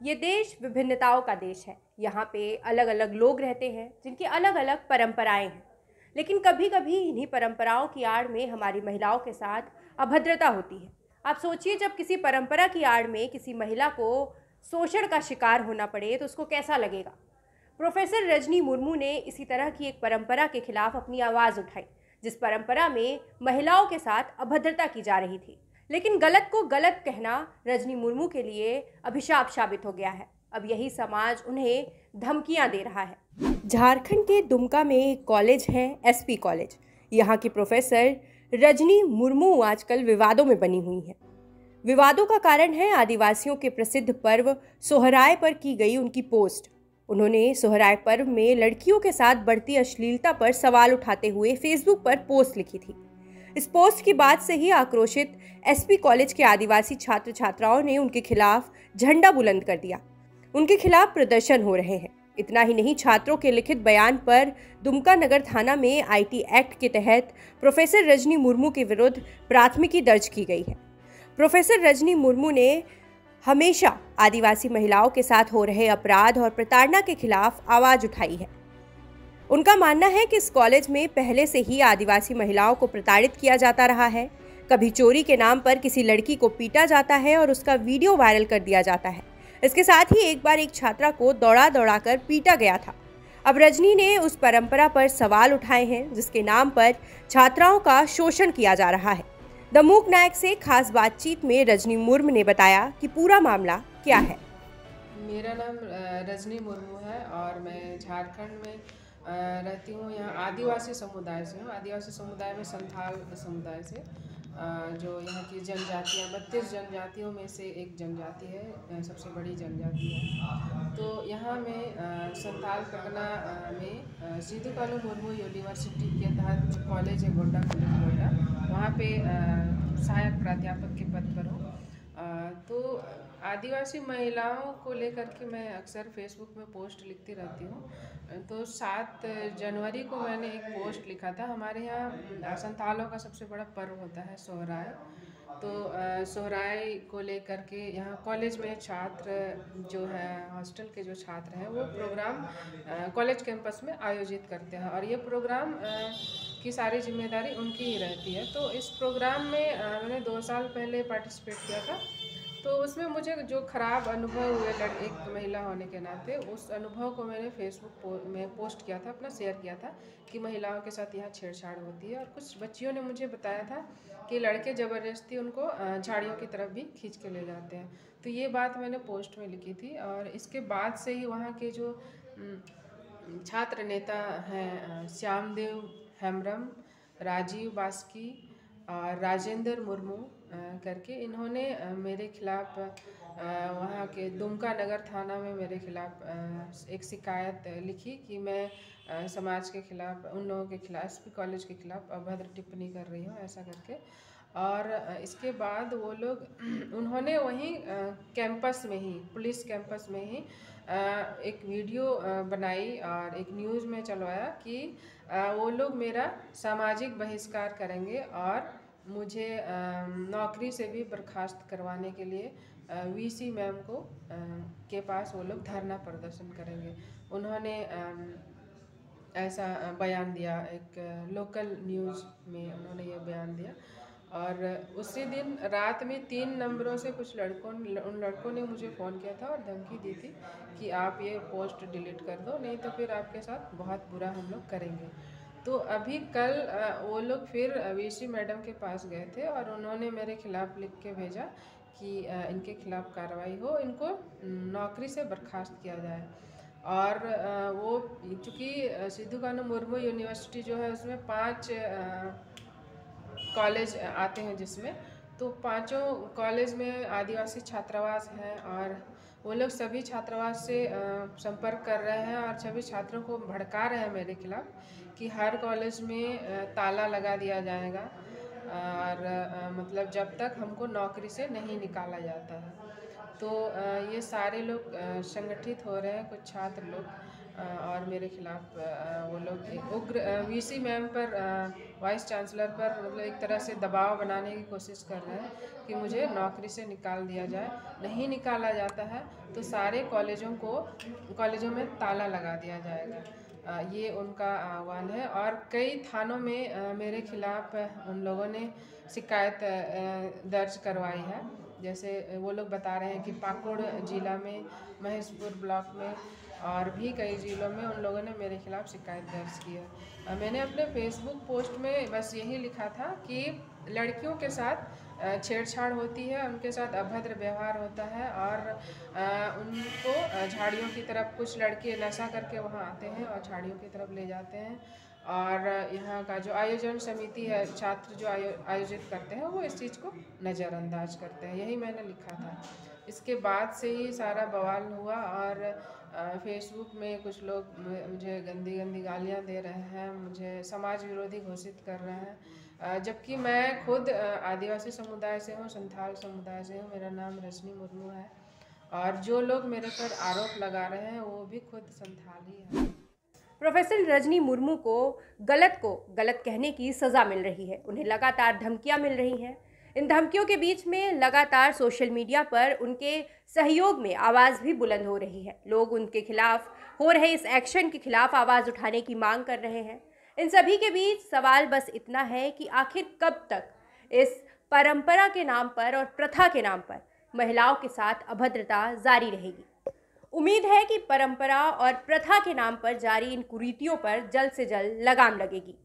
ये देश विभिन्नताओं का देश है। यहाँ पे अलग अलग लोग रहते हैं, जिनकी अलग अलग परंपराएँ हैं। लेकिन कभी कभी इन्हीं परंपराओं की आड़ में हमारी महिलाओं के साथ अभद्रता होती है। आप सोचिए, जब किसी परंपरा की आड़ में किसी महिला को शोषण का शिकार होना पड़े तो उसको कैसा लगेगा? प्रोफेसर रजनी मुर्मू ने इसी तरह की एक परंपरा के खिलाफ अपनी आवाज़ उठाई, जिस परंपरा में महिलाओं के साथ अभद्रता की जा रही थी। लेकिन गलत को गलत कहना रजनी मुर्मू के लिए अभिशाप साबित हो गया है। अब यही समाज उन्हें धमकियाँ दे रहा है। झारखंड के दुमका में एक कॉलेज है, एसपी कॉलेज। यहाँ की प्रोफेसर रजनी मुर्मू आजकल विवादों में बनी हुई हैं। विवादों का कारण है आदिवासियों के प्रसिद्ध पर्व सोहराय पर की गई उनकी पोस्ट। उन्होंने सोहराय पर्व में लड़कियों के साथ बढ़ती अश्लीलता पर सवाल उठाते हुए फेसबुक पर पोस्ट लिखी थी। इस पोस्ट की बात से ही आक्रोशित एसपी कॉलेज के आदिवासी छात्र छात्राओं ने उनके खिलाफ झंडा बुलंद कर दिया। उनके खिलाफ प्रदर्शन हो रहे हैं। इतना ही नहीं, छात्रों के लिखित बयान पर दुमका नगर थाना में आईटी एक्ट के तहत प्रोफेसर रजनी मुर्मू के विरुद्ध प्राथमिकी दर्ज की गई है। प्रोफेसर रजनी मुर्मू ने हमेशा आदिवासी महिलाओं के साथ हो रहे अपराध और प्रताड़ना के खिलाफ आवाज़ उठाई है। उनका मानना है कि इस कॉलेज में पहले से ही आदिवासी महिलाओं को प्रताड़ित किया जाता रहा है। कभी चोरी के नाम पर किसी लड़की को पीटा जाता है और उसका वीडियो वायरल कर दिया जाता है। इसके साथ ही एक बार एक छात्रा को दौड़ा दौड़ा कर पीटा गया था। अब रजनी ने उस परंपरा पर सवाल उठाए हैं, जिसके नाम पर छात्राओं का शोषण किया जा रहा है। द मूक नायक से खास बातचीत में रजनी मुर्मू ने बताया कि पूरा मामला क्या है। मेरा नाम रजनी मुर्मू है और मैं झारखंड में रहती हूँ यहाँ आदिवासी समुदाय से हूँ। आदिवासी समुदाय में संथाल समुदाय से जो यहाँ की जनजातियाँ, बत्तीस जनजातियों में से एक जनजाति है सबसे बड़ी जनजाति है। तो यहाँ में संथाल परगना में सीधु कालू मुर्मू यूनिवर्सिटी के तहत कॉलेज है, गोड्डा कॉलेज, गोड्डा। वहाँ पे सहायक प्राध्यापक के पद पर हूँ। तो आदिवासी महिलाओं को लेकर के मैं अक्सर फेसबुक में पोस्ट लिखती रहती हूँ। तो सात जनवरी को मैंने एक पोस्ट लिखा था। हमारे यहाँ संथालों का सबसे बड़ा पर्व होता है सोहराय। तो सोहराय को लेकर के यहाँ कॉलेज में छात्र जो है हॉस्टल के जो छात्र हैं, वो प्रोग्राम कॉलेज कैंपस में आयोजित करते हैं। और ये प्रोग्राम की सारी ज़िम्मेदारी उनकी ही रहती है। तो इस प्रोग्राम में मैंने दो साल पहले पार्टिसिपेट किया था। तो उसमें मुझे जो ख़राब अनुभव हुए लड़ एक महिला होने के नाते उस अनुभव को मैंने फेसबुक पो, में पोस्ट किया था अपना शेयर किया था कि महिलाओं के साथ यहाँ छेड़छाड़ होती है। और कुछ बच्चियों ने मुझे बताया था कि लड़के ज़बरदस्ती उनको झाड़ियों की तरफ़ भी खींच के ले जाते हैं। तो ये बात मैंने पोस्ट में लिखी थी और इसके बाद से ही वहाँ के जो छात्र नेता हैं श्यामदेव हेम्ब्रम राजीव बास्की, और राजेंद्र मुर्मू करके इन्होंने मेरे खिलाफ़ वहाँ के दुमका नगर थाना में मेरे खिलाफ़ एक शिकायत लिखी कि मैं समाज के खिलाफ़, उन लोगों के खिलाफ एस कॉलेज के खिलाफ़ अभद्र टिप्पणी कर रही हूँ, ऐसा करके। और इसके बाद वो लोग, उन्होंने वहीं कैंपस में ही, पुलिस कैंपस में ही एक वीडियो बनाई और एक न्यूज़ में चलवाया कि वो लोग मेरा सामाजिक बहिष्कार करेंगे और मुझे नौकरी से भी बर्खास्त करवाने के लिए वीसी मैम को के पास वो लोग धरना प्रदर्शन करेंगे। उन्होंने ऐसा बयान दिया, एक लोकल न्यूज़ में उन्होंने ये बयान दिया। और उसी दिन रात में तीन नंबरों से कुछ लड़कों उन लड़कों ने मुझे फ़ोन किया था और धमकी दी थी कि आप ये पोस्ट डिलीट कर दो, नहीं तो फिर आपके साथ बहुत बुरा हम लोग करेंगे। तो अभी कल वो लोग फिर वीसी मैडम के पास गए थे और उन्होंने मेरे खिलाफ़ लिख के भेजा कि इनके खिलाफ़ कार्रवाई हो, इनको नौकरी से बर्खास्त किया जाए। और वो चूँकि सिद्धू कानू मुर्मू यूनिवर्सिटी जो है, उसमें पाँच कॉलेज आते हैं जिसमें तो पाँचों कॉलेज में आदिवासी छात्रावास हैं और वो लोग सभी छात्रावास से संपर्क कर रहे हैं और सभी छात्रों को भड़का रहे हैं मेरे खिलाफ़ कि हर कॉलेज में ताला लगा दिया जाएगा और मतलब जब तक हमको नौकरी से नहीं निकाला जाता है। तो ये सारे लोग संगठित हो रहे हैं, कुछ छात्र लोग। और मेरे खिलाफ वो लोग उग्र वीसी मैम पर वाइस चांसलर पर मतलब एक तरह से दबाव बनाने की कोशिश कर रहे हैं कि मुझे नौकरी से निकाल दिया जाए। नहीं निकाला जाता है तो सारे कॉलेजों को, कॉलेजों में ताला लगा दिया जाएगा। ये उनका आह्वान है और कई थानों में मेरे खिलाफ उन लोगों ने शिकायत दर्ज करवाई है। जैसे वो लोग बता रहे हैं कि पाकुड़ ज़िला में, महेशपुर ब्लॉक में और भी कई ज़िलों में उन लोगों ने मेरे खिलाफ़ शिकायत दर्ज की है। मैंने अपने फेसबुक पोस्ट में बस यही लिखा था कि लड़कियों के साथ छेड़छाड़ होती है उनके साथ अभद्र व्यवहार होता है और उनको झाड़ियों की तरफ़ कुछ लड़के नशा करके वहाँ आते हैं और झाड़ियों की तरफ़ ले जाते हैं। और यहाँ का जो आयोजन समिति है छात्र जो आयो, आयोजित करते हैं वो इस चीज़ को नज़रअंदाज करते हैं। यही मैंने लिखा था। इसके बाद से ही सारा बवाल हुआ और फेसबुक में कुछ लोग मुझे गंदी गंदी गालियाँ दे रहे हैं, मुझे समाज विरोधी घोषित कर रहे हैं। जबकि मैं खुद आदिवासी समुदाय से हूँ, संथाल समुदाय से हूँ, मेरा नाम रजनी मुर्मू है। और जो लोग मेरे पर आरोप लगा रहे हैं, वो भी खुद संथाल ही है। प्रोफेसर रजनी मुर्मू को गलत को गलत कहने की सज़ा मिल रही है। उन्हें लगातार धमकियाँ मिल रही हैं। इन धमकियों के बीच में लगातार सोशल मीडिया पर उनके सहयोग में आवाज़ भी बुलंद हो रही है। लोग उनके खिलाफ, हो रहे इस एक्शन के खिलाफ आवाज़ उठाने की मांग कर रहे हैं। इन सभी के बीच सवाल बस इतना है कि आखिर कब तक इस परंपरा के नाम पर और प्रथा के नाम पर महिलाओं के साथ अभद्रता जारी रहेगी। उम्मीद है कि परंपरा और प्रथा के नाम पर जारी इन कुरीतियों पर जल्द से जल्द लगाम लगेगी।